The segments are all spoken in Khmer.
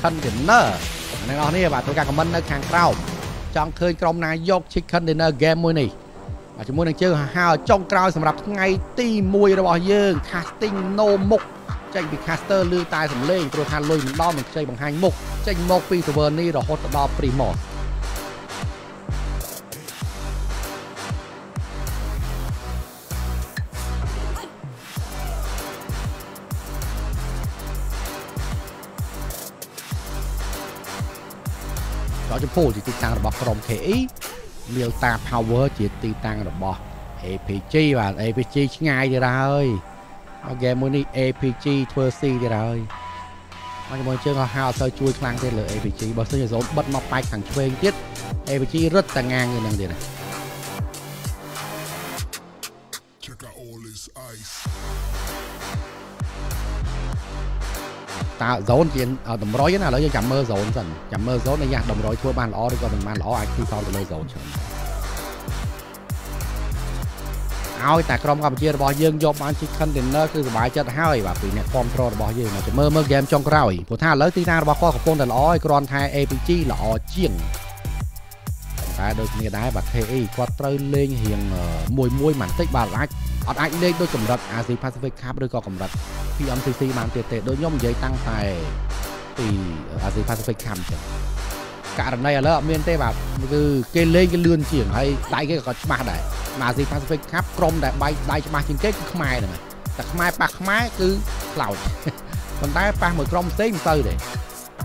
Chicken Dinner អ្នកនរនេះបាទធ្វើការ comment នៅខាងក្រោមចង់ឃើញក្រុមណាយក Chicken Dinner game មួយនេះបាទជាមួយនឹងជើងហៅចុងក្រោយសម្រាប់ថ្ងៃទី1របស់យើង casting no មុខចេញពី caster លឺតែសំឡេងព្រោះថាលុយមិនដល់មិនខ្ចីបង្ហាញមុខចេញមកពី server នេះរហូតដល់ Primos ចောက်ចំពោះជាទីតាំងរបស់ក្រុម KE លាវតា Power ជាទីតាំងរបស់ APG បាទ APG ឆ្ងាយទៀតហើយមកហ្គេមមួយនេះ APG ធ្វើ C ទៀតហើយមកជាមួយជើងក៏ហៅអត់ទៅជួយខ្លាំងទៀតលើ APG បើសិនជាសូនបិទមកប៉ែកខាងឆ្វេងទៀត APG រត់តែងាងនឹងទៀតណា Check out all this ice. តើ zone ជាតម្រុយណាឥឡូវយើងចាំមើល zone សិនចាំមើល zone នេះយ៉ាតម្រុយធ្វើបានល្អឬក៏មិនបានល្អអាចទីផងទៅលើ zone ច្រើនឲ្យតែក្រុមកម្ពុជារបស់យើងយកបានជី container គឺសុបាយចិត្តហើយបាទពីអ្នកគ្រប់គ្រងរបស់យើងមកមើលមើល game ចុងក្រោយព្រោះថាឥឡូវទីតាំងរបស់គាត់កំពុងតែល្អហើយគ្រាន់តែ APG ល្អជាងតែដូចគ្នាដែរបាទ KE គាត់ត្រូវលេងរៀងមួយមួយបន្តិចបាទអាច អត់អាចលេងដូចកម្រិត Asia Pacific Cup ឬក៏កម្រិត PMCC បានទៀតទេដូចខ្ញុំនិយាយតាំងតែពី Asia Pacific Cup ចឹងករណីឥឡូវអត់មានទេបាទគឺគេលេងគេលឿនជាងហើយដៃគេក៏ច្បាស់ដែរមក Asia Pacific Cup ក្រុមដែលបែកដៃច្បាស់ជាងគេគឺខ្មែរហ្នឹងតែខ្មែរប៉ះខ្មែរគឺខ្លោចប៉ុន្តែប៉ះមួយក្រុមផ្សេងមិនទៅទេ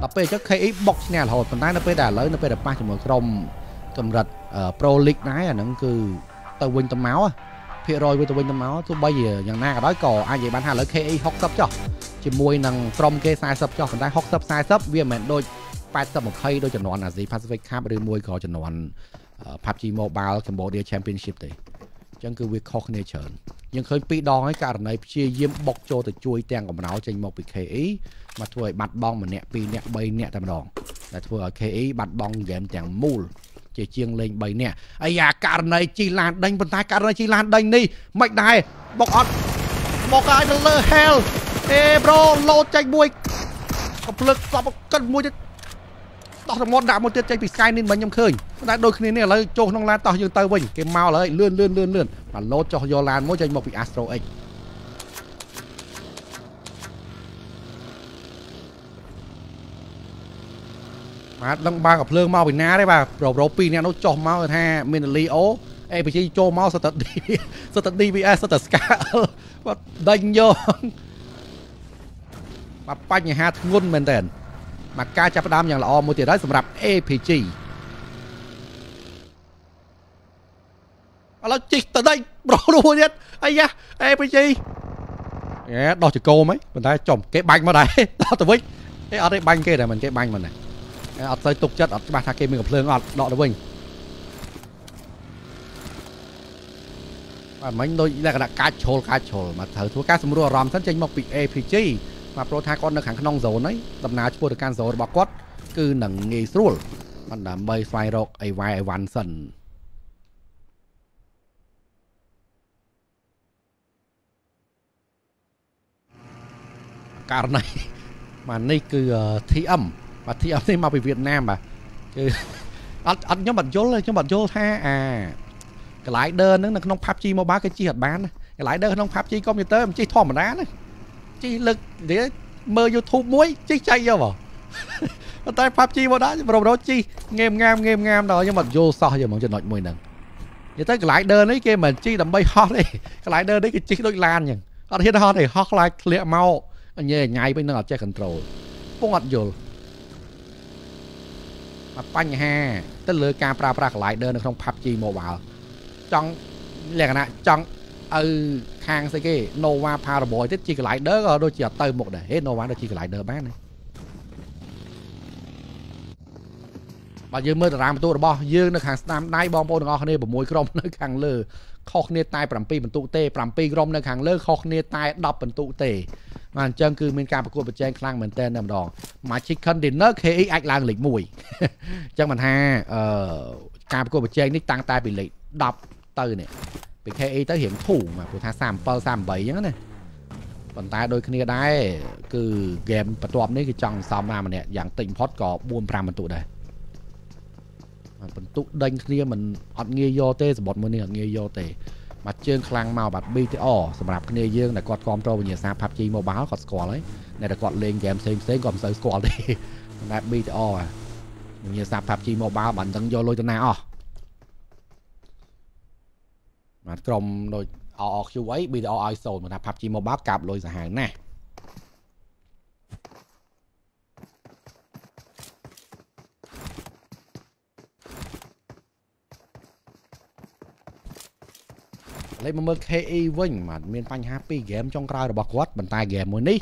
ដល់ពេលអញ្ចឹង KE បុកឈ្នះរហូតប៉ុន្តែនៅពេលដែលឥឡូវនៅពេលដែលប៉ះជាមួយក្រុមកម្រិត Pro League ដែរអាហ្នឹងគឺទៅវិញទៅមក ភាគរយវាទៅវិញទៅមកទោះបីយ៉ាងណាក៏ដោយក៏អាចនិយាយបានថាឥឡូវ KE 60ចុះជាមួយនឹងក្រុមគេ40ចុះប៉ុន្តែ60 40វាមិនមែនដូច80 20ដូចចំនួន Asia Pacific Cup ឬមួយក៏ចំនួន PUBG Mobile Cambodia Championship ទេអញ្ចឹងគឺវាខុសគ្នាច្រើនយើងឃើញពីរដងហើយករណីព្យាយាមបុកចូលទៅជួយទាំងកំណោចេញមកពី KE មកធ្វើឲ្យបាត់បង់ម្នាក់2នាក់3នាក់តែម្ដងដែលធ្វើឲ្យ KE បាត់បង់ហ្គេមទាំងមូល ជាជាងលេង3នាក់អាយ៉ាករណីជីឡានដេញប៉ុន្តែករណីជីឡានដេញនេះមិនដែរបុកអត់បុកឲ្យទៅលើ hell អេប្រូលោតចេញមួយកំភ្លឹកស្លាប់កិនមួយទៀតដោះសមុទ្រដាក់មួយទៀតចេញពី Sky នេះមិញខ្ញុំឃើញតែដូចគ្នានេះឥឡូវចូលក្នុងឡានតោះយើងទៅវិញគេមកហើយលឿនលឿនលឿនលឿនបាទលោតចុះយកឡានមួយចេញមកពី Astro X បាទដឹងបើកភ្លើងមកពីណាទេបាទប្រូប្រូ2នាក់នោះចុះមកថាមានលីអូអេបជាចូលមកសតឌីសត DVS សតស្កាបាទដេញយកបាទបញ្ហាធ្ងន់មែនតើមកការចាប់ផ្ដើមយ៉ាងល្អមួយទៀតហើយសម្រាប់ APG ឥឡូវជីកទៅដេញប្រូនោះទៀតអាយ៉ា APG អេដោះចកោមហីប៉ុន្តែចំគេបាញ់មកដែរដោះទៅវិញអេអត់ទេបាញ់គេតែមិនគេបាញ់មិនដែរ អត់ទៅទុកចិត្តអត់ច្បាស់ថាគេមានកំភ្លើងអត់ដកទៅវិញបាទមិញដូចលក្ខណៈកាចជ្រុលកាចជ្រុលមកត្រូវធ្វើការសម្រួលអារម្មណ៍សិនចេញមកពី APG បាទប្រូថាគាត់នៅខាងក្នុងហ្សូនហើយដំណើរឆ្ពោះទៅកាន់ហ្សូនរបស់គាត់គឺនឹងងាយស្រួលបាទដើម្បីស្វែងរកអីវ៉ៃអីវ៉ាន់សិនករណីបាទនេះគឺ TM បាទ TM នេះមកពីវៀតណាមបាទគឺអត់អត់ខ្ញុំអត់យល់ខ្ញុំអត់យល់ថាអា glider ហ្នឹងនៅក្នុង PUBG Mobile គេជិះអត់បាន glider ក្នុង PUBG Computer មិនជិះធម្មតាណាជិះលើកនិយាយមើល YouTube មួយជិះចែកយកបងប៉ុន្តែ PUBG Mobile ប្រមរជិះងេមងាមងេមងាមដល់ខ្ញុំអត់យល់សោះយកហ្មងចំណុចមួយហ្នឹងនិយាយទៅ glider នេះគេមិនជិះដើម្បីហោះទេ glider នេះគេជិះដូចឡានអញ្ចឹងអត់ហ៊ានហោះទេហោះខ្លាចធ្លាក់មកអញញ៉ៃញ៉ៃវិញនឹងអត់ចេះ control ពងអត់យល់មក បញ្ហាទៅលើការប្រើប្រាស់ glider នៅក្នុង PUBG Mobile ចង់លក្ខណៈចង់ឲ្យខាងស្អីគេ Nova Paraboy ទៀតជី glider ក៏ដូចជាអត់ទៅមុខដែរហេ Nova ដូចជី glider បានទេបើយើងមើលតារាងបន្ទុករបស់យើងនៅខាងស្ដាំដៃបងប្អូនទាំងអស់គ្នា6ក្រុមនៅខាងលើខុសគ្នាតែ7បន្ទុកទេ7ក្រុមនៅខាងលើខុសគ្នាតែ10បន្ទុកទេ បាទអញ្ចឹងគឺមានការប្រកួតប្រជែងខ្លាំងមែនទែនតែម្ដង Magic Container KE អាចឡើងលេខ1អញ្ចឹងមិនថាអឺការប្រកួតប្រជែងនេះតាំងតែពីលេខ10ទៅនេះពី KE ទៅរៀងធូរមកព្រោះថា37 38អញ្ចឹងណាប៉ុន្តែដូចគ្នាដែរគឺហ្គេមបន្ទាប់នេះគឺចង់សំណាម្នាក់យ៉ាងតិចបំផុតក៏4 5បន្ទុកដែរបន្ទុកដេញគ្នាមិនអត់ងាយយកទេសបុតមួយនេះអត់ងាយយកទេ បាទជើងខ្លាំងមកបាទ BTR សម្រាប់គ្នាយើងដែលគាត់គ្រប់គ្រងវិញ្ញាសា PUBG Mobile គាត់ស្គាល់ហើយតែគាត់លេងហ្គេមផ្សេងផ្សេងគាត់មិនសូវស្គាល់ទេតែ BTR វិញ្ញាសា PUBG Mobile បានដឹងយកលុយទៅណាអស់បាទក្រុមដូច RRQ អី BTR ឲ្យសូនមកថា PUBG Mobile កាប់លុយសាហាវណាស់ លេខមកមើល KE វិញបាទមានបញ្ហាពីរហ្គេមចុងក្រោយរបស់គាត់ប៉ុន្តែហ្គេមមួយនេះ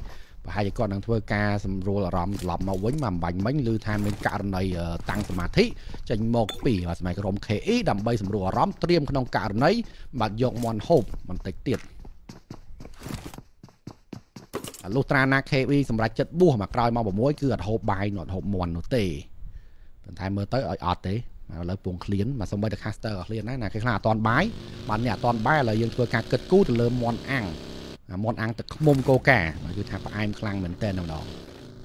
ប្រហែលជាគាត់នឹងធ្វើការសម្រួលអារម្មណ៍ត្រឡប់មកវិញមកអំបញ្ញមិញឬថាមានករណីតាំងសមាធិចេញមកពីបាទសម័យក្រុម KE ដើម្បីសម្រួលអារម្មណ៍ត្រៀមក្នុងករណីបាទយកមន់ហូបបន្តិចទៀតលុះត្រាណា KE សម្រាប់ចិត្តបួសមកក្រោយមក6គឺអត់ហូបបាយអត់ហូបមន់នោះទេប៉ុន្តែមើលទៅឲ្យអត់ទេ ឥឡូវពងឃ្លៀនមកសំបីតែ caster ក៏ឃ្លៀនដែរណាគេខ្លះអត់តន់បាយបាននេះអត់តន់បាយឥឡូវយើងធ្វើការគិតគូរទៅលើមន់អាំងមន់អាំងទឹកខ្មុំកូកាគឺថាផ្អែមខ្លាំងមែនតើម្ដង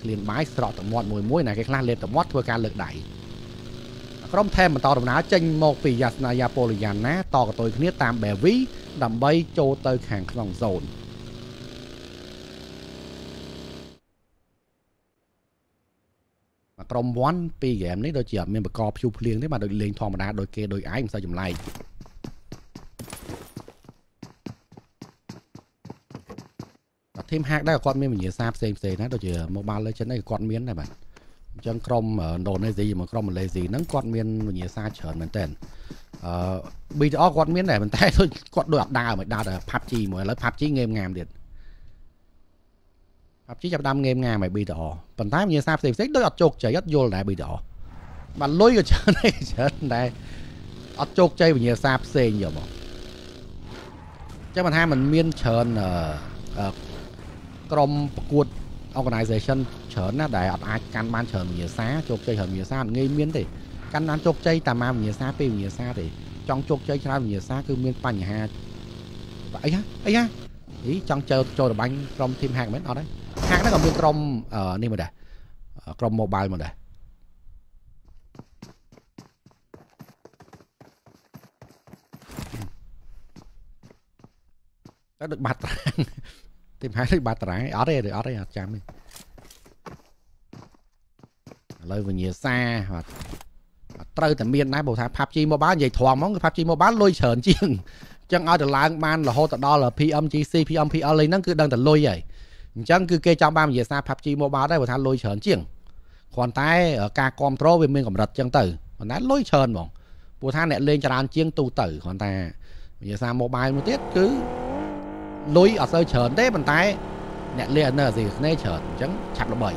ឃ្លៀនបាយស្រក់ទឹកមាត់មួយមួយណាគេខ្លះលេបទឹកមាត់ធ្វើការលើកដៃក្រុមថែមបន្តដំណើរចេញមកពីយ៉ាសនាយ៉ាប៉ូលីយ៉ាណាតកតុយគ្នាតាមបែវីដើម្បីចូលទៅខាងក្នុងហ្សូន ក្រុមវ៉ាន់ពីហ្គេមនេះដូចជាអត់មានបកភ្យូភ្លៀងទេបាទដូចលេងធម្មតាដូចគេដូចឯងមិនសូវចម្លែកបាទធីមហាក់ដែរគាត់មានវិញ្ញាសាផ្សេងផ្សេងណាដូចជា Mobile Legends នេះគាត់មានដែរបាទអញ្ចឹងក្រុមឥណ្ឌូនេស៊ីមកក្រុមម៉ាឡេស៊ីហ្នឹងគាត់មានវិញ្ញាសាច្រើនមែនតើអឺ BTR គាត់មានដែរប៉ុន្តែគាត់ដូចអត់ដើរមិនដើរតែ PUBG មួយឥឡូវ PUBG ងេមងាមទៀត PUBG ចាប់ដើម game ងាមហើយ BTR ប៉ុន្តែវិញ្ញាសាផ្សេងផ្សេងដូចអត់ជោគជ័យអត់យល់ដែរ BTR បាទលុយក៏ច្រើនដែរច្រើនដែរអត់ជោគជ័យវិញ្ញាសាផ្សេងយកមកចាំមិនថាมันមានច្រើនក្រុមប្រកួត organization ច្រើនណាស់ដែលអត់អាចកាន់បានច្រើនវិញ្ញាសាជោគជ័យច្រើនវិញ្ញាសាអត់ងាយមានទេកាន់បានជោគជ័យតាមវិញ្ញាសាពេលវិញ្ញាសាទេចង់ជោគជ័យច្រើនវិញ្ញាសាគឺមានបញ្ហាអីហ៎អីហ៎អីចង់ចូលចូលរបាញ់ក្រុម team hack មែនអត់ទេ hack ហ្នឹងក៏មានក្រុមនេះមកដែរក្រុម mobile មកដែរតែដូចបាត់ត្រាំងទីមហាដូចបាត់តារាងអត់ទេអត់ទេអត់ចាំទេឥឡូវវិញ្ញាសាបាទត្រូវតែមានដែរបើថា PUBG Mobile និយាយធំហ្មងគឺ PUBG Mobile លុយច្រើនជាងអញ្ចឹងឲ្យទៅឡើងបានរហូតដល់ PMGC PMPL លេងហ្នឹងគឺដឹងតែលុយហើយ អញ្ចឹងគឺគេចង់បានវិញ្ញាសា PUBG Mobile ដែរបើថាលុយច្រើនជាងគ្រាន់តែការគ្រប់គ្រងវាមានកម្រិតអញ្ចឹងទៅប៉ុន្តែលុយច្រើនហ្មងព្រោះថាអ្នកលេងច្រើនជាងទូទៅគ្រាន់តែវិញ្ញាសា Mobile មួយទៀតគឺលុយអត់សូវច្រើនទេប៉ុន្តែអ្នកលេងនៅអាស៊ីស្នេហ៍ច្រើនអញ្ចឹងឆាប់ល្បី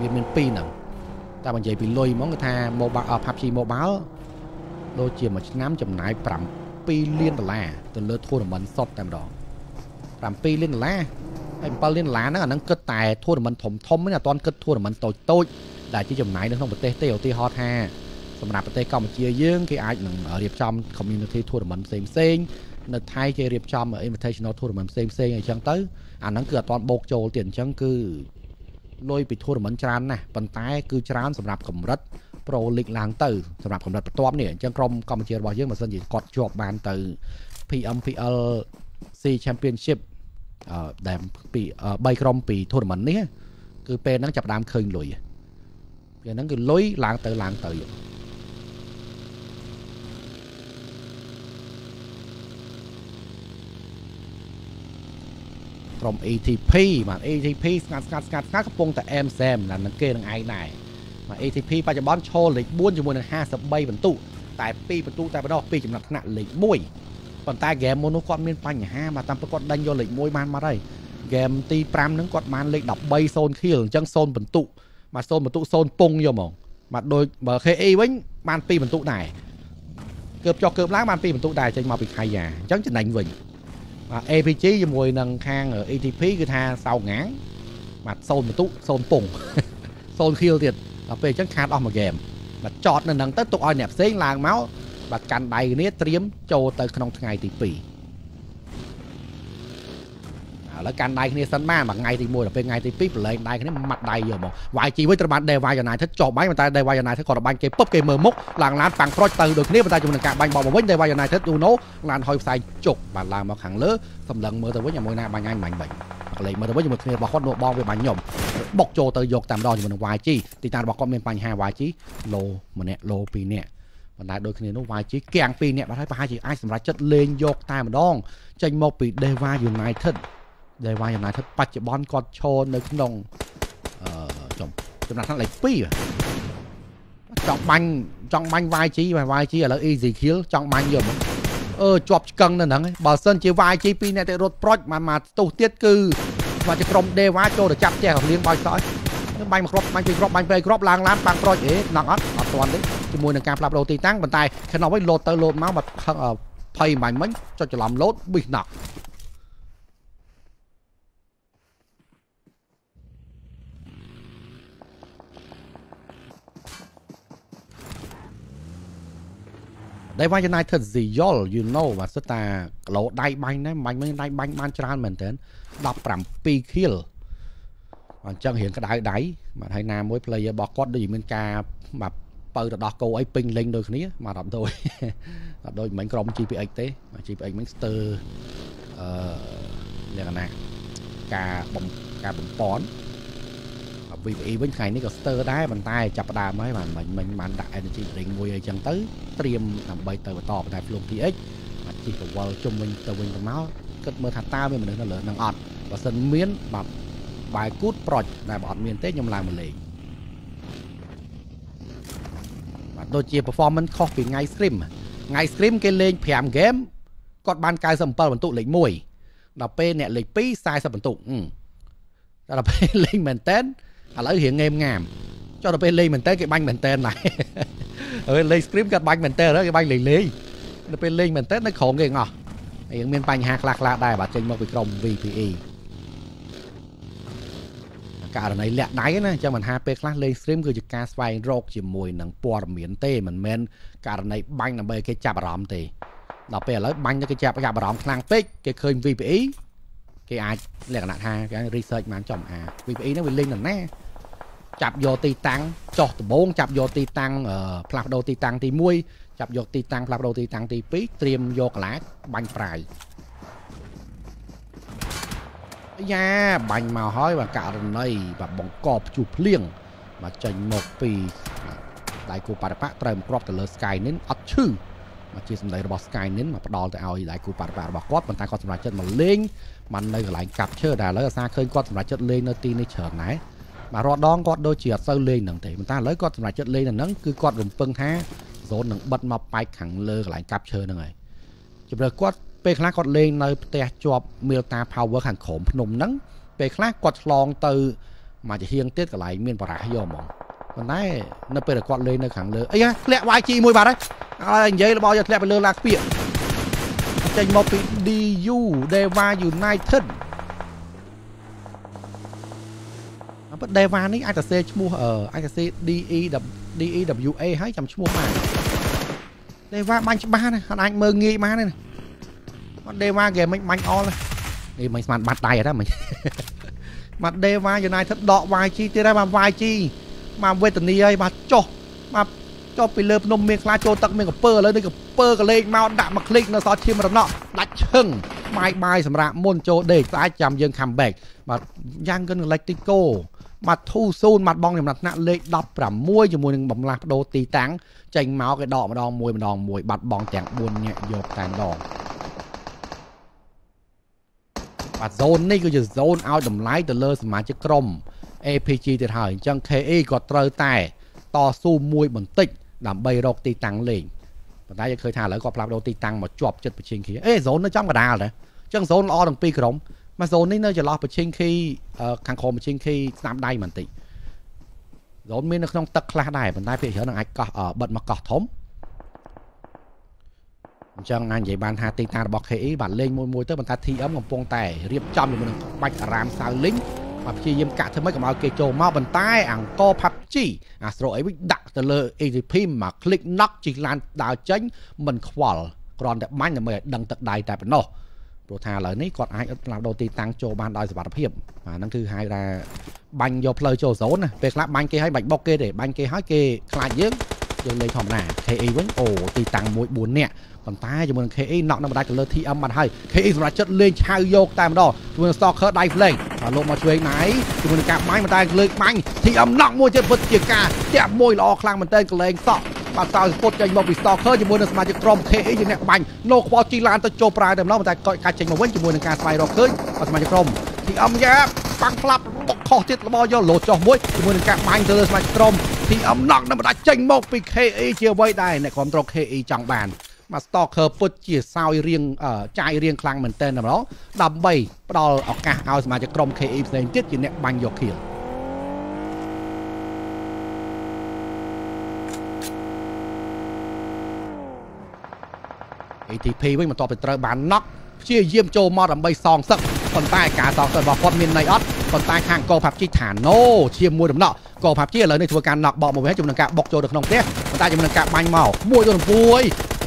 វាមានពីរហ្នឹងតែបើនិយាយពីលុយហ្មងគឺថា Mobile PUBG Mobile ដូចជាមួយឆ្នាំចំណាយ7លានដុល្លារទៅលើ tournament សុទ្ធតែម្ដង 7លានដុល្លារហើយ7លានដុល្លារហ្នឹងអាហ្នឹងគិតតែ tournament ធំធំហ្នឹងអត់ទាន់គិត tournament តូចតូចដែលជាចំណាយនៅក្នុងប្រទេសទេឧទាហរណ៍ថាសម្រាប់ប្រទេសកម្ពុជាយើងគេអាចនឹងរៀបចំ community tournament ផ្សេងផ្សេងនៅថៃគេរៀបចំ invitational tournament ផ្សេងផ្សេងអីចឹងទៅអាហ្នឹងគឺអត់ទាន់បោកចូលទៀតអញ្ចឹងគឺលុយពី tournament ច្រើនណាស់ប៉ុន្តែគឺច្រើនសម្រាប់កម្រិត Pro League ឡើងទៅសម្រាប់កម្រិតបន្ទាប់នេះអញ្ចឹងក្រុមកម្ពុជារបស់យើងបើសិនជាគាត់ជាប់បានទៅ PMPL C Championship អឺ ដែលពី3ក្រុមពី tournament នេះគឺពេលហ្នឹងចាប់ដើមឃើញលុយពេលហ្នឹងគឺលុយឡើងទៅឡើងទៅក្រុម ATP បាទ ATP ស្ងាត់ស្ងាត់ស្ងាត់ស្ងាត់កំពុងតែ MSM ដល់នឹងគេនឹងឯងដែរបាទ ATP បច្ចុប្បន្នឈរលេខ4ជាមួយនឹង53បន្ទុកតែ2បន្ទុកតែម្ដងពីចំណាត់ថ្នាក់លេខ1 ប៉ុន្តែហ្គេមមុននោះគាត់មានបញ្ហាបាទតាមគាត់ដេញយកលេខ1បានមកហើយហ្គេមទី5ហ្នឹងគាត់បានលេខ13 0 kill អញ្ចឹង0បន្ទុកបាទ0បន្ទុក0ពងយកហ្មងបាទដូចបើ KE វិញបាន2បន្ទុកដែរកើបចុះកើបឡើងបាន2បន្ទុកដែរចេញមកពីខៃយ៉ាអញ្ចឹងចំណេញវិញបាទ APG ជាមួយនឹងខាង ATP គឺថាសោកងាងបាទ0បន្ទុក0ពង0 kill ទៀតដល់ពេលអញ្ចឹងខាតអស់មួយហ្គេមបាទចតនៅនឹងទៅទុកឲ្យអ្នកផ្សេងឡើងមក បាទកាន់ដៃគ្នាត្រៀមចូលទៅក្នុងថ្ងៃទី2ឥឡូវកាន់ដៃគ្នាសិនបានមួយថ្ងៃទី1ដល់ពេលថ្ងៃទី2ប្រឡែងដៃគ្នាម៉ាត់ដៃយកមក YG វិញត្រូវបាន Deva United ចោះបាញ់ប៉ុន្តែ Deva United គាត់បាញ់គេពឹបគេមើលមុខឡើងឡានប៉ាំងប្រូចទៅដូចគ្នាប៉ុន្តែជាមួយនឹងការបាញ់បោះមកវិញ Deva United Uno ឡានហុយផ្សែងជុកបានឡើងមកខាងលើសម្លឹងមើលទៅវិញមួយណាបាញ់អញបាញ់វិញកលេចមើលទៅវិញជាមួយគ្នារបស់គាត់នោះបងវាបាញ់ខ្ញុំបុកចូលទៅយកតែម្ដងជាមួយនឹង YG ទីតាំងរបស់គាត់មានបញ្ហា YG ឡូម្នាក់ឡូ2នាក់ ប៉ុន្តែដូចគ្នានោះ YG គៀង2នាក់បាត់ហើយប្រហែលជាអាចសម្រេចចិត្តលេងយកតែម្ដងចេញមកពី Deva United Deva United បច្ចុប្បន្នគាត់ឈរនៅក្នុងអឺចំចំណាត់ថ្នាក់លេខ2ចង់បាញ់ចង់បាញ់ YG បាទ YG ឥឡូវ easy kill ចង់បាញ់យកមកអឺជាប់ឆ្កឹងនៅហ្នឹងបើសិនជា YG 2នាក់ទៅរត់ប្រូចមកមកស្ទុះទៀតគឺមកជាក្រុម Deva ចូលទៅចាប់ផ្ទះរលៀងបោចតោះបាញ់មកគ្រាប់បាញ់ពីគ្រាប់បាញ់ពីគ្រាប់ឡើងឡានបាំងប្រូចអេដល់អត់អត់ទាន់ទេ ជាមួយនឹងការផ្លាប់ដូរទីតាំងប៉ុន្តែក្នុងវិញលោតទៅលោតមកបាត់ភ័យបាញ់មិញចុចច្រឡំលោតប៊ីសណក់ដៃបាញ់ United Ziyol you know បាទសិតតាគីឡូដៃបាញ់ដែរបាញ់មិញដៃបាញ់បានច្រើនមែនតើ17 kill អញ្ចឹងរៀងក្តៅដៃបាទហើយណាមួយ player របស់គាត់ដូចមានការបាទ បើទៅដោះគោអីពេញលេងដូចគ្នាបាទអត់ដូចអត់ដូចមិនក្រុម GPX ទេ GPX មិនស្ទើរអឺលក្ខណៈការបំការបំពន់ VPE វិញថ្ងៃនេះក៏ស្ទើរដែរប៉ុន្តែចាប់ផ្ដើមហើយបាទមិញមិញបានដាក់ energy drink មួយអីចឹងទៅត្រៀមដើម្បីទៅបន្តប៉ុន្តែ Flum PX បាទជិះកវលជុំវិញទៅវិញទៅមកគិតមើលថាតើមានមនុស្សនៅលើនឹងអត់បើសិនមានបាទបាយគូតប្រុចតែបើអត់មានទេខ្ញុំឡើងមកលេងបាទ ដូចជា performance ខុសពីថ្ងៃ stream ថ្ងៃ stream គេលេង5 game គាត់បាន97បន្ទុកលេខ1ដល់ពេលអ្នកលេខ2 40បន្ទុកតែដល់ពេលលេងមែនតើឥឡូវរៀងងេមងាមចុះដល់ពេលលេងមែនតើគេបាញ់មែនតើដែរហើយលេង stream គាត់បាញ់មែនតើគេបាញ់លេងលេងដល់ពេលលេងមែនតើនៅក្រុមគេងអស់រៀងមានបញ្ហាខ្លះៗដែរបាទចេញមកពីក្រុម VPE ករណីលាក់ដៃណាអញ្ចឹងមិនថាពេលខ្លះលេង stream គឺជាការស្វែងរកជាមួយនឹងព័ត៌មានទេមិនមែនករណីបាញ់ដើម្បីគេចាប់អារម្មណ៍ទេដល់ពេលឥឡូវបាញ់ទៅគេចាប់ចាប់អារម្មណ៍ខ្លាំងពេកគេឃើញ VPE គេអាចលក្ខណៈថាគេ research បានចំអា VPE ហ្នឹងវាលេងដល់ណាចាប់យកទីតាំងចោះដំបងចាប់យកទីតាំងផ្លាស់ប្ដូរទីតាំងទី1ចាប់យកទីតាំងផ្លាស់ប្ដូរទីតាំងទី2ត្រៀមយកកន្លាបាញ់ប្រាយ យ៉ាបាញ់មកហើយបាទករណីបាទបង្កប់ជួភ្លៀងបាទចេញមកពីដៃគូបរិបៈត្រូវមកគ្រាប់ទៅលើ Skynin អត់ឈឺមកជាសម្ដីរបស់ Skynin មកផ្ដាល់ទៅឲ្យដៃគូបរិបៈរបស់គាត់ប៉ុន្តែគាត់សម្រេចចិត្តមកលេងបាននៅកន្លែងកាប់ឈើដែលឥឡូវអាសាឃើញគាត់សម្រេចចិត្តលេងនៅទីនេះច្រើនដែរបាទរាល់ដងគាត់ដូចជាអត់សូវលេងនឹងទេប៉ុន្តែឥឡូវគាត់សម្រេចចិត្តលេងនៅហ្នឹងគឺគាត់រំពឹងថាហ្សូននឹងបិទមកបែកខាងលើកន្លែងកាប់ឈើហ្នឹងហើយជម្រើសគាត់ ពេលខ្លះគាត់លេងនៅផ្ទះជាប់ Milta Power ខាងក្រោមភ្នំហ្នឹងពេលខ្លះគាត់ឆ្លងទៅមកជាហៀងទៀតកន្លែងមានបរះយកហ្មងប៉ុន្តែនៅពេលគាត់លេងនៅខាងលើអីធ្លាក់ YG មួយបាត់ហើយហើយនិយាយរបស់យកធ្លាក់ទៅលើឡាស្ពាកចេញមកពី DU Deva United អប Deva នេះអាចទៅសេឈ្មោះអាចទៅសេ DE DEWA ហើយចាំឈ្មោះបាន Deva បាញ់ច្បាស់ណាអត់អាចមើងងាយបានទេណា បាត់ Deva គេមិនបាញ់អល់នេះមិនស្មានបាត់ដៃអត់មិញបាត់ Deva United ដក YG ទៀតហើយបាទ YG មកវេទនីហើយបាទចុះបាទចុះពីលើភ្នំមានខ្លាចូលទឹកមានកពើឥឡូវនេះកពើកលេងមកដាក់មកคลิกនៅសល់ឈាមរណក់ដាច់ឈឹងបាយបាយសម្រាប់មុនចូលដេកស្អាតចាំយើង comeback បាទយ៉ាងកិន Galactico បាទធូស៊ូនបាត់បងចំណាត់ថ្នាក់លេខ16ជាមួយនឹងបំលាស់បដូរទីតាំងចេញមកគេដកម្ដងមួយម្ដងមួយបាត់បងទាំង4ញាក់យកតែម្ដង បាទ zone នេះគឺជា zone ឲ្យតម្លៃទៅលើសមាជិកក្រុម APG ទៀតហើយអញ្ចឹង KE ក៏ត្រូវតែតស៊ូមួយបន្តិចដើម្បីរកទីតាំងលេងប៉ុន្តែយើងឃើញថាឥឡូវគាត់ផ្លាប់ដូរទីតាំងមកជាប់ចិត្តបឈិងគីអេ zone នៅចំកណ្ដាលដែរអញ្ចឹង zone ល្អទាំងពីរក្រុមមក zone នេះនៅចន្លោះបឈិងគីខាងក្រោមបឈិងគីស្នាមដៃបន្តិច zone មាននៅក្នុងទឹកខ្លះដែរប៉ុន្តែភាគច្រើននឹងអាចកោះបិទមកកោះធំ អញ្ចឹងអាចនិយាយបានថាទីតាំងរបស់ KE បាទលេងមួយមួយទៅប៉ុន្តែ TM កំពុងតែរៀបចំជាមួយនឹងបាច់អារាមសៅលីងបាទព្យាយាមកាក់ធ្វើម៉េចកុំឲ្យគេចូលមកប៉ុន្តែអង្គរ PUBG អាស្រោអីវិញដាក់ទៅលើ ATP មក click knock ជីឡានដើរចេញមិនខ្វល់គ្រាន់តែបាញ់ដើម្បីឲ្យដឹងទឹកដៃតែប៉ុណ្ណោះព្រោះថាឥឡូវនេះគាត់អាចផ្លាស់ប្ដូរទីតាំងចូលបានដោយសុវត្ថិភាពអាហ្នឹងគឺហៅថាបាញ់យកផ្លូវចូលហ្សូនណាពេលខ្លះបាញ់គេឲ្យបាច់បុកគេទេបាញ់គេឲ្យគេខ្លាចយើង យើងលេងធម្មតា KE វិញអូទីតាំងមួយ4នាក់ប៉ុន្តែជាមួយនឹង KE ណក់នៅបណ្ដាច់ទៅលើ TM បាត់ហើយ KE សម្រាប់ចិត្តលេងឆៅយកតែម្ដងជាមួយនឹង Stalker ដៃ Flame ហើយលោកមកឆ្វេងណៃជាមួយនឹងការបាញ់ប៉ុន្តែលើកបាញ់ TM ណក់មួយទៀតពិតជាការតាក់មួយល្អខ្លាំងមែនទែនកលែងសក់បាទសោយពុតចេញមកពី Stalker ជាមួយនឹងសមាជិកក្រុម KE ជាអ្នកបាញ់នៅខ្វល់ជីឡានទៅចូលប្រាយតែម្ដងប៉ុន្តែក៏កាច់ចេញមកវិញជាមួយនឹងការស្វែងរកឃើញបាទសមាជិកក្រុម TM យ៉ាបាំងផ្លាប់បុកខុសទៀតរបស់យកលោតចុះមួយជាមួយនឹងការបាញ់ទៅលើសមាជិកក្រុម TM ណក់នៅបណ្ដាច់ចេញមកពី KE ជាអ្វីដែរអ្នកគ្រប់គ្រង KE ចង់បានមក stalker ពុតជាសោយរៀងចាយរៀងខ្លាំងមែនតើម្ដងដើម្បីផ្ដល់ឱកាសឲ្យសមាជិកក្រុម KE ផ្សេងទៀតជាអ្នកបាញ់យកខៀល ATP វិញបន្ទាប់ពីត្រូវបានណក់ព្យាយាមចូលមកដើម្បីសងសឹកប៉ុន្តែការសងសឹករបស់គាត់មានន័យអត់ ប៉ុន្តែខាងកោផាប់ជីថាណូជាមួយដំណក់កោផាប់ជីឥឡូវនេះធ្វើការណក់បកមកវិញជាមួយនឹងការបុកចូលទៅក្នុងផ្ទះប៉ុន្តែជាមួយនឹងការបាញ់មកមួយទៅមួយ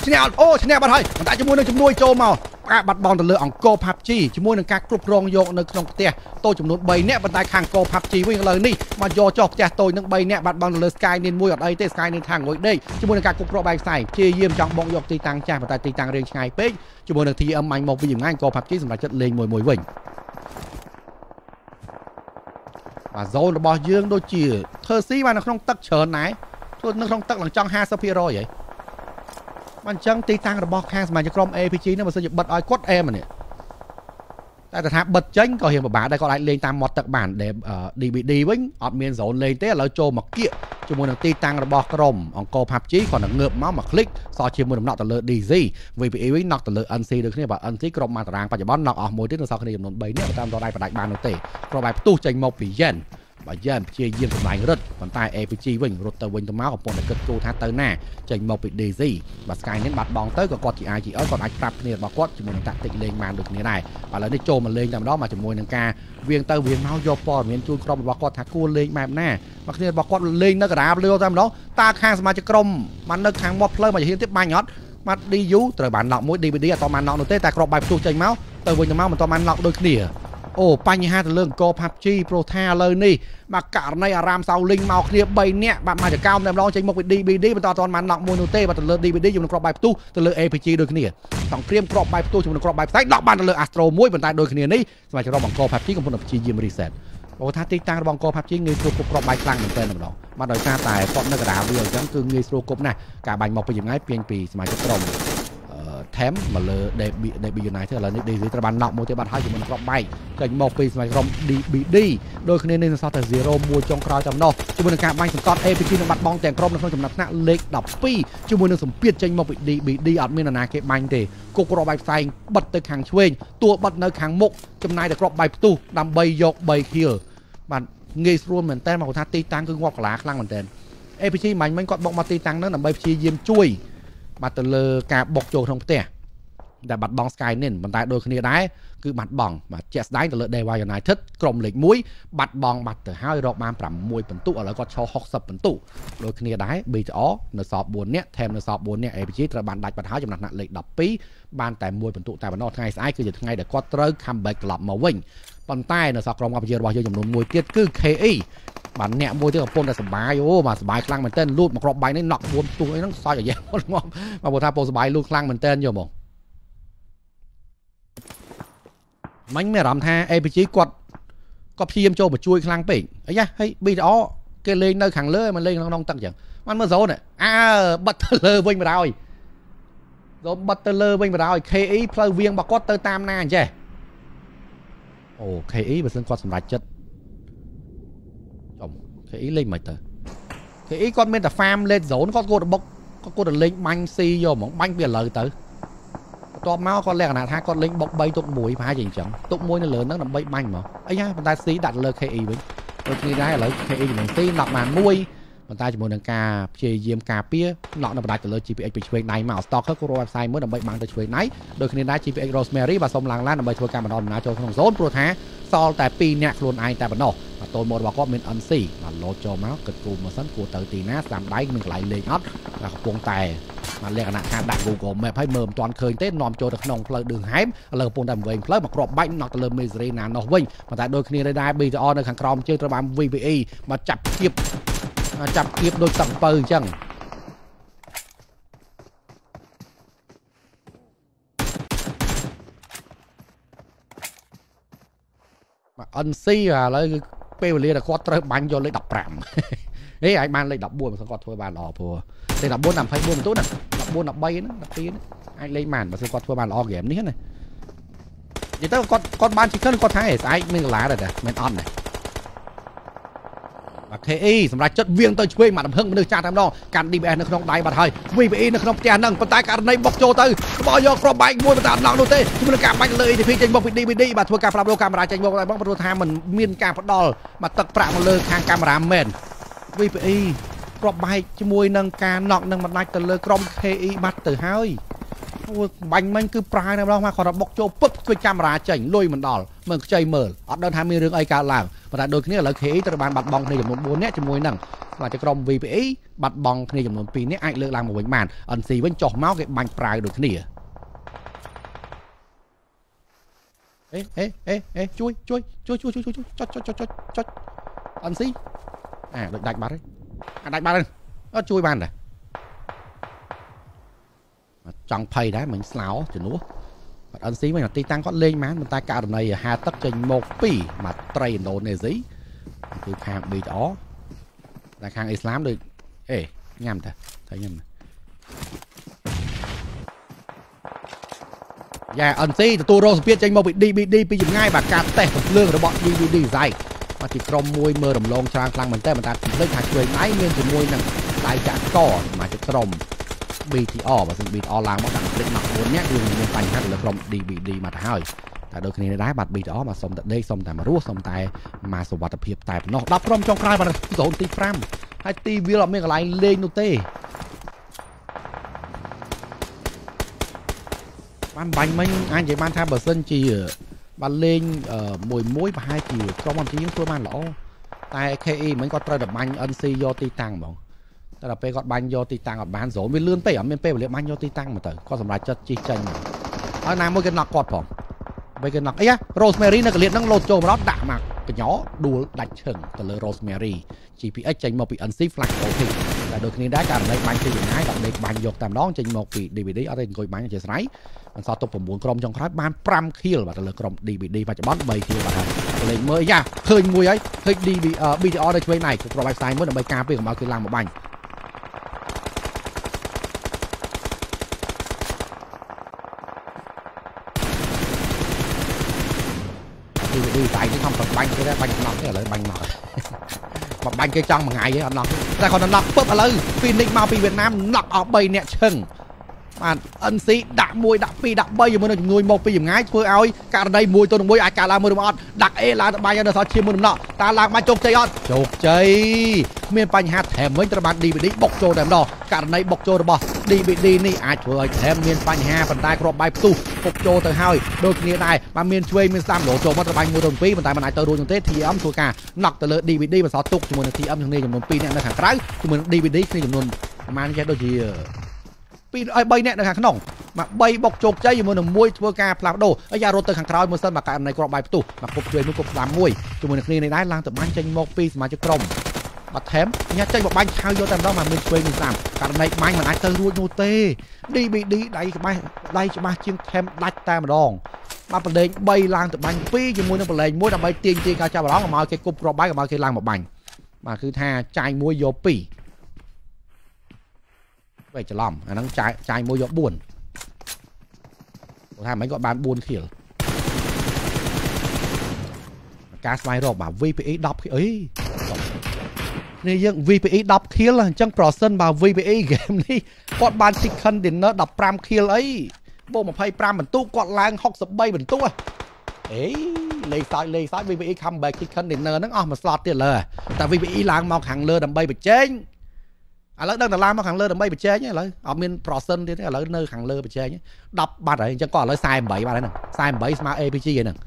ឈ្នះអូឈ្នះបាត់ហើយប៉ុន្តែជាមួយនឹងជំនួយចូលមកការបាត់បង់ទៅលើអង្គរ PUBG ជាមួយនឹងការគ្រប់គ្រងយកនៅក្នុងផ្ទះតូចចំនួន3នាក់ប៉ុន្តែខាងកោ PUBG វិញឥឡូវនេះមកយកចោះផ្ទះតូចនឹង3នាក់បាត់បង់ទៅលើ Sky នេះមួយអត់អីទេ Sky នេះខាងងុយដេកជាមួយនឹងការគ្រប់គ្រងបែកផ្សាយព្យាយាមចង់បងយកទីតាំងចាស់ប៉ុន្តែទីតាំងរៀងឆ្ងាយពេកជាមួយនឹង TM អញមកវិញចម្ងាយកោ PUBG សម្រាប់ចិត្តលេងមួយមួយវិញ បាទហ្សូនរបស់យើងដូចជាធ្វើស៊ីបាននៅក្នុងទឹកច្រើនណាស់ធ្វើនៅក្នុងទឹកឡើងចង់50%ហីមិនអញ្ចឹងទីតាំងរបស់ខាងសមាជិកក្រុម APG នេះបើសិនជាបិទឲ្យគាត់អែម្នាក់ តែតែថាបិទចេញក៏រៀងពិបាកដែរគាត់អាចលេងតាមមាត់ទឹកបានដែល DBD វិញអត់មានហ្សូនលេងទេឥឡូវចូលមកគៀកជាមួយនឹងទីតាំងរបស់ក្រុមអង្គរ PUBG គាត់នឹងងើបមកមកคลิกសល់ជាមួយដំណក់ទៅលើ DZ VPA វិញណក់ទៅលើ NC ដូចគ្នាបាទ NC ក្រុមមកតារាងបច្ចុប្បន្នណក់អស់មួយទៀតនៅសល់គ្នាចំនួន3នាក់តាមដដៃបដាច់បាននោះទេក្រុមបែបផ្ទុះចេញមកពី Yen បើយ៉ាងព្យាយាមសម្លាញ់រឹតប៉ុន្តែ APG វិញរត់ទៅវិញទៅមកកំពុងតែគិតគូរថាទៅណាចេញមកពី DZ បាទ Sky នេះបាត់បង់ទៅក៏គាត់ជា IGL គាត់អាចប្រាប់គ្នារបស់គាត់ជាមួយនឹងតាក់ទិកលេងបានដូចគ្នាដែរឥឡូវនេះចូលមកលេងតែម្ដងមកជាមួយនឹងការវៀងទៅវៀងមកយកព័ត៌មានជូនក្រុមរបស់គាត់ថាគួរលេងបែបណាមកគ្នារបស់គាត់លេងនៅកណ្ដាលលឿតែម្ដងតើខាងសមាជិកក្រុមបាននៅខាងមាត់ផ្លូវមកជាហ៊ានទៀតបាញ់អត់បាទ DU ត្រូវបានណក់មួយ DVD អត់តបានណក់នោះទេតែគ្រាប់បាយផ្ទុះចេញមកទៅវិញទៅមកមិនតបានណក់ដូចគ្នា អូបញ្ហាទៅលើអង្គរ PUBG ព្រោះថាឥឡូវនេះបាទករណីអារាមសៅលីងមកគ្នា3នាក់បាទមកចកោមតែម្ដងចេញមកពី DVD បន្តអត់ទាន់បានណក់មួយនោះទេបាទទៅលើ DVD ជាមួយនឹងក្របបាយផ្ទុះទៅលើ APG ដូចគ្នាសង្គ្រាមក្របបាយផ្ទុះជាមួយនឹងក្របបាយផ្សាយដកបានទៅលើ Astro មួយប៉ុន្តែដូចគ្នានេះសមាជិករបស់អង្គរ PUBG កំពុងតែព្យាយាម reset បើថាទីតាំងរបស់អង្គរ PUBG ងាយស្រួលគប់ក្របបាយខ្លាំងមែនទែនម្ដងបាទដោយសារតែគាត់នៅកណ្ដាលវាអញ្ចឹងគឺងាយស្រួលគប់ណាស់ការបាញ់មកពីចម្ងាយពេញពីសមាជិកក្រុម ថែមមកលើ DB DB United ឥឡូវនេះ DB ត្រូវបានណក់មួយទៀតបាត់ហើយជាមួយនឹងក្របបែកចេញមកពីសមាជិកក្រុម DBD ដូចគ្នានេះនៅសល់តែ0មួយចុងក្រោយតែម្ដងជាមួយនឹងការបាញ់សង្កត់ APG នឹងបាត់បង់ទាំងក្រុមនៅក្នុងចំណាត់ថ្នាក់លេខ12ជាមួយនឹងសម្ពាធចេញមកពី DBD អត់មាននរណាគេបាញ់ទេគប់ក្របបែកផ្សែងបិទទៅខាងឆ្វេងតួបិទនៅខាងមុខចំណាយតែក្របបែកផ្ទុះដើម្បីយក3 kill បាទងាយស្រួលមែនតើមកថាទីតាំងគឺងាប់កលាខ្លាំងមែនតើ APG មាញ់មិញគាត់បុកមកទីតាំងហ្នឹងដើម្បីព្យាយាមជួយ បាទទៅលើការបុកចូលក្នុងផ្ទះដែលបាត់បង់ Skynet ប៉ុន្តែដូចគ្នាដែរគឺបាត់បង់បាទជាក់ស្ដែងទៅលើ Dewa United ក្រុមលេខ1បាត់បង់បាត់ទៅហើយរកបាន6ពិន្ទុឥឡូវគាត់ឈរ60ពិន្ទុដូចគ្នាដែរ BTR នៅសល់4នាក់ថែមនៅសល់4នាក់ APG ត្រូវបានដាច់បាត់ហើយចំណាត់ថ្នាក់លេខ12បានតែ1ពិន្ទុតែប៉ុណ្ណោះថ្ងៃស្អែកគឺជាថ្ងៃដែលគាត់ត្រូវ comeback ត្រឡប់មកវិញប៉ុន្តែនៅសល់ក្រុមកម្ពុជារបស់យើងចំនួន1ទៀតគឺ KE បាទអ្នកមួយទៀតកំពុងតែសបាយអូបាទសបាយខ្លាំងមែនទែនលូតមកក្របបាយនេះណក់4ផ្ទុះអីហ្នឹងសើចអាយ៉ាមកងាប់មកបើថាពោសបាយលូតខ្លាំងមែនទែនយកមកមិញមានអារម្មណ៍ថា APG គាត់គាត់ព្យាយាមចូលមកជួយខ្លាំងពេកអីយ៉ាហើយ BTO គេលេងនៅខាងលើមិនលេងក្នុងទឹកអញ្ចឹងបានមើល zone អើបិទទៅលើវិញមកហើយ zone បិទទៅលើវិញមកហើយ KE ផ្លូវវៀងរបស់គាត់ទៅតាមណាអញ្ចេះអូ KE បើសិនគាត់សម្រេចចិត្ត ចំ KE លេងមិនទៅ KE គាត់មានតែ farm late zone គាត់គួរតែបុកគាត់គួរតែលេងបាញ់ស៊ីយកហ្មងបាញ់ពីឥឡូវទៅបន្ទាប់មកគាត់លក្ខណៈថាគាត់លេងបុក3ទុក1ប្រហែលជាអញ្ចឹងទុក1នៅលើហ្នឹងដើម្បីបាញ់មកអីយ៉ាប៉ុន្តែ C ដាក់លើ KE វិញដូចគ្នាដែរឥឡូវ KE ជាមួយ C ដាក់បាន1 ប៉ុន្តែជាមួយនឹងការព្យាយាមការពារឡក់នៅបណ្ដាច់ទៅលើ GPX ពីឆ្វេងដៃមក Stalker ក៏រក website មួយដើម្បីបាំងទៅឆ្វេងដៃដូចគ្នាដែរ GPX Rosemary បាទសូមឡើងឡានដើម្បីធ្វើការបណ្ដុះដំណើរចូលក្នុង zone ព្រោះថាសល់តែ2នាក់ខ្លួនឯងតែប៉ុណ្ណោះបាទតូនម៉ូរបស់គាត់មាន NC បាទលោតចូលមកគិតគូរមកសិនគួរទៅទីណាស្ដាំដៃមានកន្លែងលេងអត់បាទកំពុងតែមកលក្ខណៈថាដាក់ Google Map ហើយមើលមិនទាន់ឃើញទេនាំចូលទៅក្នុងផ្លូវឌឺហែមឥឡូវកំពុងតែវែងផ្លូវមកគ្រាប់បាច់ណក់ទៅលើ Misery ណានោះវិញប៉ុន្តែដូចគ្នាដែរ BTR នៅខាងក្រោមជើងត្រូវបាន VPE មកចាប់គៀប ចាប់គៀបដូចទឹកពៅអញ្ចឹងមក NC ឥឡូវគឺពេលវេលាដែលគាត់ត្រូវបាញ់យកលេខ15ហេអាចបានលេខ14មិនសិនគាត់ធ្វើបានល្អព្រោះលេខ14 24បន្ទូហ្នឹង14 13ហ្នឹង12ហ្នឹងអាចលេខបានបើសិនគាត់ធ្វើបានល្អហ្គេមនេះណានិយាយទៅគាត់គាត់បាន chicken គាត់ថាស្អែកមានកន្លាដែរតែមិនអត់ណា បាទ KE សម្រាប់ចិត្តវៀងទៅឆ្វេងមកដំហឹងមនុស្សចាស់តែម្ដងកាន់ DBS នៅក្នុងដៃបាត់ហើយ VPE នៅក្នុងផ្ទះហ្នឹងប៉ុន្តែករណីបុកចូលទៅក្បោយកគ្រាប់បែកមួយប៉ុន្តែអត់ឡងនោះទេជាមួយនឹងការបាញ់លើ ATP ចេញមកពី DVD បាទធ្វើការផ្លាប់លោកាមេរ៉ាចេញមកតែបងព្រោះថាมันមានការផ្ដាល់មកទឹកប្រាក់មកលើខាងកាមេរ៉ាមែន VPE គ្រាប់បែកជាមួយនឹងការណក់នឹងមិនដាច់ទៅលើក្រុម KE បាត់ទៅហើយអូ បាញ់មិញគឺប្រើតែម្ដងមកគាត់បុកចូលពឹបជួយកាមេរ៉ាចេញលុយមិនដល់មើលខ្ចីមើលអត់ដឹងថាមានរឿងអីកើតឡើងប៉ុន្តែដូចគ្នាឥឡូវ KE ត្រូវបានបាត់បង់គ្នាចំនួន4នាក់ជាមួយនឹងស្មារតីក្រុម VPE បាត់បង់គ្នាចំនួន2នាក់អាចលើកឡើងមកវិញបាន NC វិញចុះមកគេបាញ់ប្រើដូចគ្នាអេអេអេអេជួយជួយជួយជួយជួយចុចចុចចុចចុចចុច NC អាដូចដាច់បាត់ហើយអាដាច់បាត់ហើយអត់ជួយបានដែរ ចង់ភ័យដែរមិញស្លោជំនួសបាត់ NC វិញទីតាំងគាត់លេងបានប៉ុន្តែករណីហាទឹកចេញមក2មកត្រីឥណ្ឌូនេស៊ីគឺខាង BTR តែខាងអ៊ីស្លាមដូចអេញ៉ាំតាតែញ៉ាំយ៉ា NC ទទួលរងសម្ពាធចេញមកពី DBD ពីចម្ងាយបាទការតេស្តកំភ្លើងរបស់ DBD ហ្សៃមកទីក្រុមមួយមើលរំលងច្រើនខ្លាំងមែនតើប៉ុន្តែភ្លេចថាឆ្វេងដៃមានជាមួយនឹងដៃចាក់កសមាជិកក្រុម BTR បើសិន BTR ឡើងមកដាក់ភ្លេចមក4នាក់គឺមានបញ្ហាទៅលើក្រុម DBD មកទៅហើយតែដូចគ្នាដែរបាទ BTR មកសុំតែដេកសុំតែមករស់សុំតែមកសុវត្ថិភាពតែប៉ុណ្ណោះ10ក្រុមចុងក្រោយបាទកូនទី5ហើយទីវាលអត់មានកន្លែងលេងនោះទេបានបាញ់មិញអាចនិយាយបានថាបើសិនជាបានលេងមួយមួយប្រហែលជាក្រុមអន្តរជាតិធ្វើបានល្អតែ KE មិញគាត់ត្រូវតែបាញ់ NC យកទីតាំងហ្មង តែដល់ពេលគាត់បាញ់យកទីតាំងអត់បានហ្សូនវាលឿនពេកអត់មានពេលវេលាបាញ់យកទីតាំងមកទៅគាត់សម្រាប់ចិត្តជីចេញមកហើយណាមួយគេណក់គាត់ផងបីគេណក់អី Rosemary នៅកលៀតហ្នឹងលោតចូលមកដល់ដាក់មកកញ្ញោដួលដាច់ឈឹងទៅលើ Rosemary GPX ចេញមកពី NC Flash Coating តែដូចគ្នាដែរករណីបាញ់ពីចំណាយដល់ដេកបាញ់យកតែម្ដងចេញមកពី DVD អត់ទេអង្គុយបាញ់ជាស្រ័យបន្សល់ទុក9ក្រុមចុងក្រោយបាន5 kill បាទទៅលើក្រុម DVD បច្ចុប្បន្ន3 kill បាទហើយលេងមើលយ៉ាឃើញមួយហើយឃើញ DB BTR នៅឆ្វេងណៃគ្រាប់ឲ្យផ្សាយមួយដើម្បីការពារកុំឲ្យគេឡើងមកបាញ់ ឌីវីឌីតែគេខំប្របាញ់គេដែរបាញ់ណោះទេឥឡូវបាញ់ណោះមកបាញ់គេចង់មួយថ្ងៃទេអត់ណោះតែគាត់ណោះពឹបឥឡូវពីនិចមកពីវៀតណាមណោះអស់3នាក់ឈឹងបាទ NC ដាក់1ដាក់2ដាក់3ជាមួយនឹងជំនួយមកពីចម្ងាយធ្វើឲ្យករណី1ទៅ1អាចកើតឡើងមួយឬអត់ដាក់ A ឡើងទៅបាញ់ដល់សល់ឈាមមួយដំណក់តើឡើងមកជោគជ័យអត់ជោគជ័យគ្មានបញ្ហាថែមវិញត្រូវបាន DVD បុកចូលតែម្ដងករណីបុកចូលរបស់ DVD នេះអាចធ្វើឲ្យថែមមានបញ្ហាប៉ុន្តែគ្រាប់បាយផ្ទុះបុកចូលទៅហើយដូចគ្នាដែរបាទមានឆ្វេងមានស្ដាំលោចូលមកទៅបាញ់1ទៅ2ប៉ុន្តែមិនអាចទៅរួចនោះទេ TM ធ្វើការណក់ទៅលើ DVD បន្សល់ទុកជាមួយនឹង TM ក្នុងនេះចំនួន2នាក់នៅខាងក្រៅជាមួយនឹង DVD គ្នាចំនួនប្រហែលចេះដូចជា2ឲ្យ3នាក់នៅខាងក្នុងមក3បុកជោគជ័យជាមួយនឹងមួយធ្វើការផ្លាស់ប្ដូរហើយយ៉ារត់ទៅខាងក្រោយមើលសិនមកករណីគ្រាប់បាយផ្ទុះមកគប់ជួយមួយគប់ស្ដាំមួយជាមួយនឹងគ្នានេះដែរឡើងទៅបាញ់ចេញមកពីសមាជិកក្រុម បាត់ថែមញ៉ាចេញមកបាញ់ឆៅយកតែម្ដងមកមានឆ្វេងមានស្ដាំករណីបាញ់មិនអាចទៅរួចនោះទេ DBD ដៃច្បាស់ដៃច្បាស់ជាងថែមដាច់តែម្ដងបាទប្រឡែង3ឡើងទៅបាញ់2ជាមួយនឹងប្រឡែង1ដើម្បីទាញទាញការចាប់អារម្មណ៍កុំឲ្យគេគប់គ្រាប់បាយកុំឲ្យគេឡើងមកបាញ់បាទគឺថាចាយមួយយក2បែកច្រឡំអាហ្នឹងចាយចាយមួយយក4គាត់ថាមិនគាត់បាន4 kill ការស្វែងរកបាទ VPE 10អី នេះយើង VPE 10 kill អញ្ចឹងប្រសិនបើ VPE game នេះគាត់បាន chicken dinner 15 kill អីបូក25បន្ទុកគាត់ឡើង63បន្ទុកអេលេខសើចលេខសើច VPE comeback chicken dinner ហ្នឹងអស់មួយ slot ទៀតលើតែ VPE ឡើងមកខាងលើដើម្បីបញ្ចេញឥឡូវដឹងតែឡើងមកខាងលើដើម្បីបញ្ចេញឥឡូវអត់មាន procent ទៀតទេឥឡូវនៅខាងលើបញ្ចេញ10បាត់ហើយអញ្ចឹងក៏ឥឡូវ48បាត់ហើយហ្នឹង48ស្មើ APG ហ្នឹង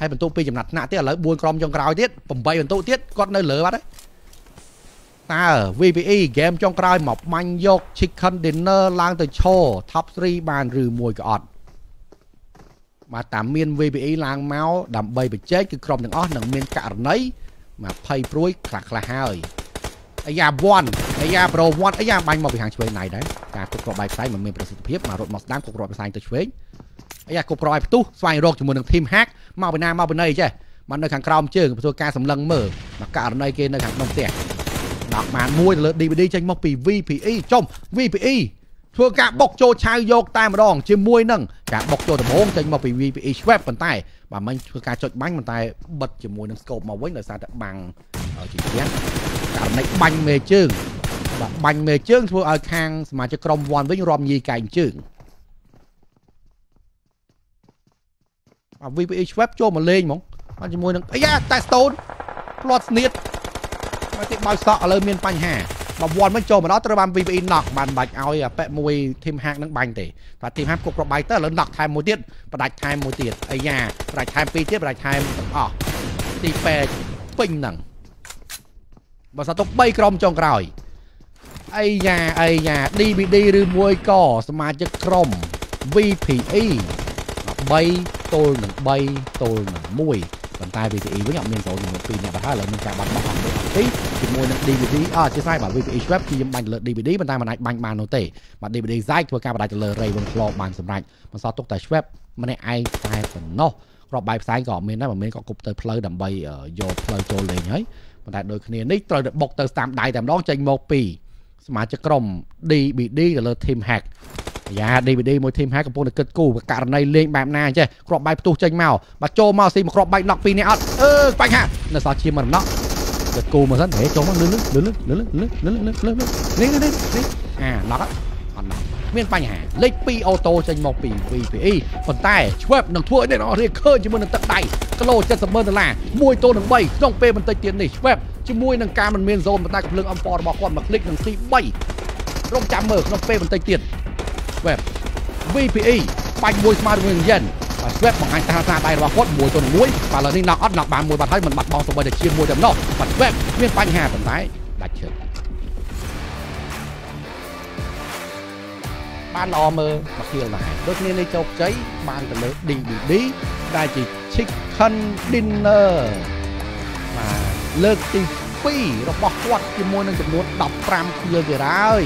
ហើយបន្ទុកពីចំណាត់ថ្នាក់ទៀតឥឡូវ4ក្រុមចុងក្រោយទៀត8បន្ទុកទៀតគាត់នៅលើបាត់ហើយ តើ VPE ហ្គេមចុងក្រោយមកបាញ់យក Chicken Dinner ឡើងទៅឈរ Top 3បានឬមួយក៏អត់បាទតាមមាន VPE ឡើងមកដើម្បីបញ្ចេញគឺក្រុមទាំងអស់នឹងមានករណី20ព្រួយខ្លះខ្លះហើយអាយ៉ា1អាយ៉ាប្រូ1អាយ៉ាបាញ់មកពីខាងឆ្វេងណៃដែរការគប់គ្រាប់បែកផ្សាយមិនមានប្រសិទ្ធភាពមករត់មកស្ដាំគប់គ្រាប់ផ្សាយទៅឆ្វេងអាយ៉ាគប់គ្រាប់ឲ្យផ្ទុះស្វែងរកជាមួយនឹង team hack មកពីណាមកពីណីចេះមកនៅខាងក្រោមជើងធ្វើការសម្លឹងមើលមកករណីគេនៅខាងក្នុងផ្ទះ ដាក់បានមួយទៅលើ DVD ចេញមកពី VPE ចំ VPE ធ្វើការបុកចូលឆៅយកតែម្ដងជាមួយនឹងការបុកចូលដំបងចេញមកពី VPE Swap ប៉ុន្តែបើមិនធ្វើការចុចបាញ់ប៉ុន្តែបិទជាមួយនឹង scope មកវិញដោយសារតែបាំងជាជាករណីបាញ់មេជើងបាទបាញ់មេជើងធ្វើឲ្យខាងសមាជិកក្រុមវ៉ាន់វិញរំញីកែងជើងបាទ VPE Swap ចូលមកលេងហ្មងបាទជាមួយនឹងអាយ៉ាតែ Stone ផ្លាត់ស្នៀត មកទីបោយសក់ឥឡូវមានបញ្ហាបើវ៉ាន់មិនចូលមកដល់ត្រូវបាន VPE knock បានបាច់ឲ្យប៉ែមួយ team hack នឹងបាញ់ទេបាទ team hack គប់ប្របាយទៅឥឡូវ knock ថែមមួយទៀតបដាច់ថែមមួយទៀតអាយ៉ាបដាច់ថែមពីរទៀតបដាច់ថែមទាំងអស់ទីពេកពេញហ្នឹងបើសិនទុក3ក្រុមចុងក្រោយអីយ៉ាអីយ៉ា DVD ឬមួយក៏សមាជិកក្រុម VPE 3ទល់នឹង3ទល់នឹង1 ប៉ុន្តែ VPE វិញអត់មានចូលជាមួយ2អ្នកបើហើយឥឡូវមានការបាត់បង់អំពីទីជាមួយនឹង DVD អត់ជាស្អីបាទ VPE Swap គឺខ្ញុំបាញ់ទៅលើ DVD ប៉ុន្តែមិនអាចបាញ់បាននោះទេបាទ DVD Zite ធ្វើការបដាច់ទៅលើ Raven Claw បានសម្រេចបន្សល់ទុកតែ Swap ម្នាក់ឯងតែប៉ុណ្ណោះក្របបែបផ្សាយក៏អត់មានដែរមិនមែនក៏គប់ទៅផ្លូវដើម្បីយកផ្លូវចូលលេងហើយប៉ុន្តែដូចគ្នានេះត្រូវតែបុកទៅតាមដៃតែម្ដងចេញមកពីសមាជិកក្រុម DBD ទៅលើ Team Hack យ៉ា DVD មួយ Team Hack កំពុងតែគិតគូរករណីលេងបែបណាចេះគ្រាប់បែកផ្ទុះចេញមកបើចូលមកស៊ីមកគ្រាប់បែកណក់ពីរនេះអត់អឺបញ្ហានៅសល់ឈាមមិនណក់គិតគូរមកសិនហេចូលមកលឺលឺលឺលឺលឺលឺលឺលឺលឺនេះនេះនេះអាណក់អត់អត់ណក់មានបញ្ហាលេខ2អូតូចេញមកពី VPE ប៉ុន្តែ Schwab នឹងធ្វើឲ្យអ្នកនររៀឃើញជាមួយនឹងទឹកដៃគីឡូ70ម៉ឺនដុល្លារ1ទល់នឹង3ក្នុងពេលបន្តិចទៀតនេះ Schwab ជាមួយនឹងការមិនមានហ្សូនប៉ុន្តែកំភ្លើងអំពររបស់គាត់មកคลิกនឹង C3 រងចាំមើលក្នុងពេលបន្តិចទៀត Web VPE បាញ់មួយស្មើជាមួយនឹងយិនបាទ Web បង្ហាញថាថាដៃរបស់គាត់មួយទៅនឹងមួយបាទឥឡូវនេះ knock អត់ knock បានមួយបាត់ហើយមិនបាត់បង់សូម្បីតែជាមួយតែម្ដងបាទ Web មានបញ្ហាប៉ុន្តែដាច់ឈឹកបានល្អមើលមកគៀលដែរដូចគ្នានេះជោគជ័យបានទៅលើ DVD ដែលជា Chicken Dinner បាទលើកទី2របស់គាត់ជាមួយនឹងចំនួន15គៀលទៀតហើយ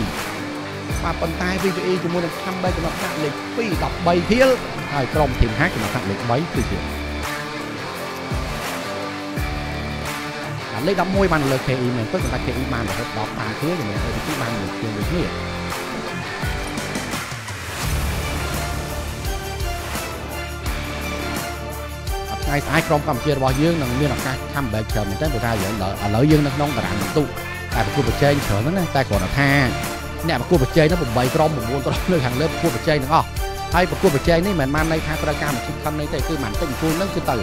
បាទប៉ុន្តែ VPE ជាមួយនឹង comeback ចំណាត់ថ្នាក់លេខ2 13ភាលហើយក្រុម team hack ចំណាត់ថ្នាក់លេខ3គឺទៀតអាលេខ11បានលើ KE មែនពិតប៉ុន្តែ KE បានរហូតដល់5ភាលជាមួយ VPE បានលើជាងដូចគ្នាថ្ងៃស្អែកក្រុមកម្ពុជារបស់យើងនឹងមានឱកាស comeback ច្រើនមែនទែនព្រោះថាយើងឥឡូវយើងនៅក្នុងតារាងបន្ទុកតែប្រកួតប្រជែងច្រើនហ្នឹងណាតែគ្រាន់តែថា អ្នកប្រកួតប្រជែងហ្នឹង8ក្រុម9ក្រុមនៅខាងលើប្រកួតប្រជែងទាំងអស់ហើយប្រកួតប្រជែងនេះមិនមែនបានន័យថាត្រូវការមជ្ឈិមខណ្ឌនេះទេគឺមិនតិចអង្គុយហ្នឹងគឺទៅ